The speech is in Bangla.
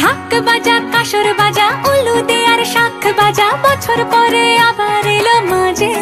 ঢাক বাজা কাসর বাজা উলু দে আর শাখ বাজা বছর পরে আবার এলো মাঝে।